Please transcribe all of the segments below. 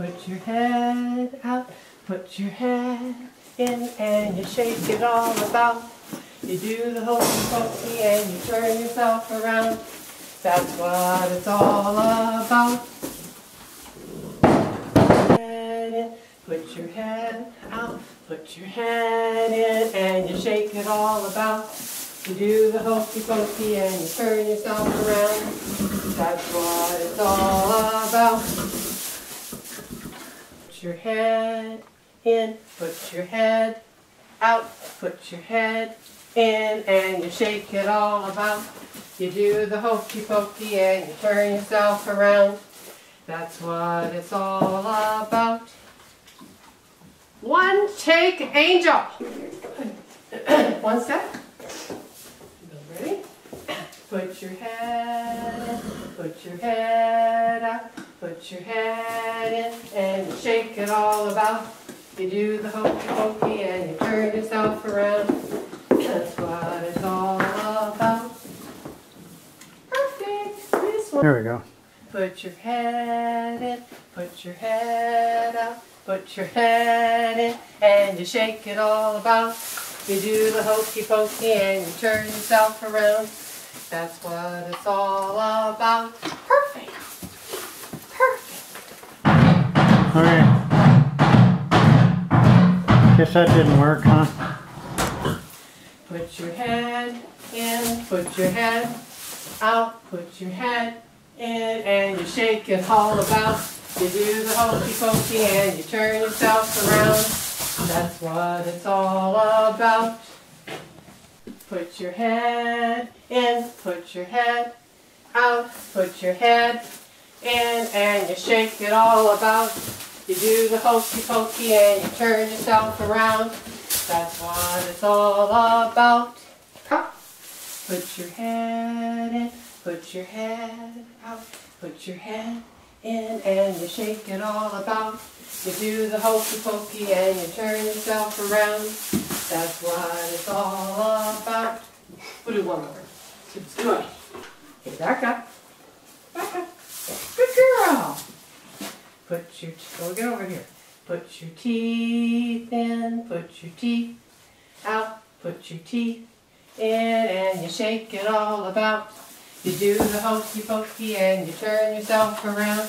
Put your head out, put your head in, and you shake it all about. You do the hokey pokey and you turn yourself around. That's what it's all about. Put your head out, put your head in, and you shake it all about. You do the hokey pokey and you turn yourself around. That's what it's all about. Put your head in, put your head out, put your head in, and you shake it all about. You do the hokey pokey and you turn yourself around. That's what it's all about. One take, angel. One step. Ready? Put your head put your head put your head in, and you shake it all about. You do the hokey pokey and you turn yourself around. That's what it's all about. Perfect. This one. There we go. Put your head in, put your head out, put your head in, and you shake it all about. You do the hokey pokey and you turn yourself around. That's what it's all about. Guess that didn't work, huh? Put your head in, put your head out, put your head in, and you shake it all about. You do the hokey pokey and you turn yourself around. That's what it's all about. Put your head in, put your head out, put your head in, and you shake it all about. You do the hokey pokey and you turn yourself around. That's what it's all about. Up. Put your head in, put your head out, put your head in, and you shake it all about. You do the hokey pokey and you turn yourself around. That's what it's all about. We'll do one more. Good. Okay, back up. Back up. Good girl. Put your, oh, go get over here. Put your teeth in, put your teeth out, put your teeth in, and you shake it all about. You do the hokey pokey and you turn yourself around.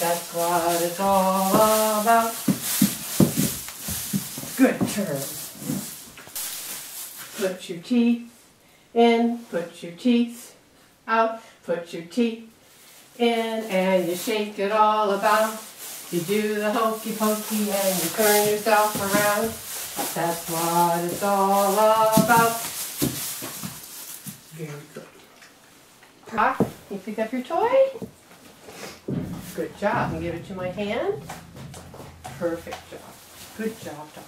That's what it's all about. Good turn. Put your teeth in, put your teeth out, put your teeth in, and you shake it all about. You do the hokey pokey and you turn yourself around. That's what it's all about. Very good. Rock, you pick up your toy? Good job. And give it to my hand. Perfect job. Good job, Doc.